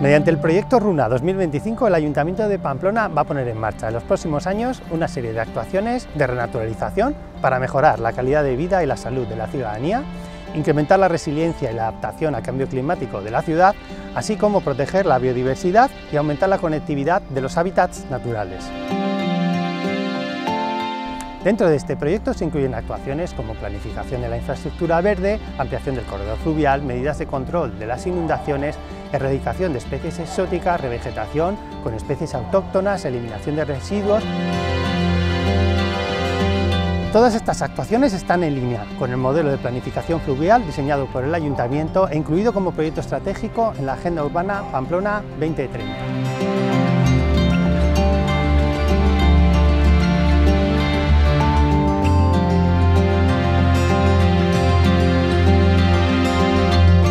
Mediante el proyecto RUNA 2025, el Ayuntamiento de Pamplona va a poner en marcha en los próximos años una serie de actuaciones de renaturalización para mejorar la calidad de vida y la salud de la ciudadanía, incrementar la resiliencia y la adaptación al cambio climático de la ciudad, así como proteger la biodiversidad y aumentar la conectividad de los hábitats naturales. Dentro de este proyecto se incluyen actuaciones como planificación de la infraestructura verde, ampliación del corredor fluvial, medidas de control de las inundaciones, erradicación de especies exóticas, revegetación con especies autóctonas, eliminación de residuos... Todas estas actuaciones están en línea con el modelo de planificación fluvial diseñado por el Ayuntamiento e incluido como proyecto estratégico en la Agenda Urbana Pamplona 2030.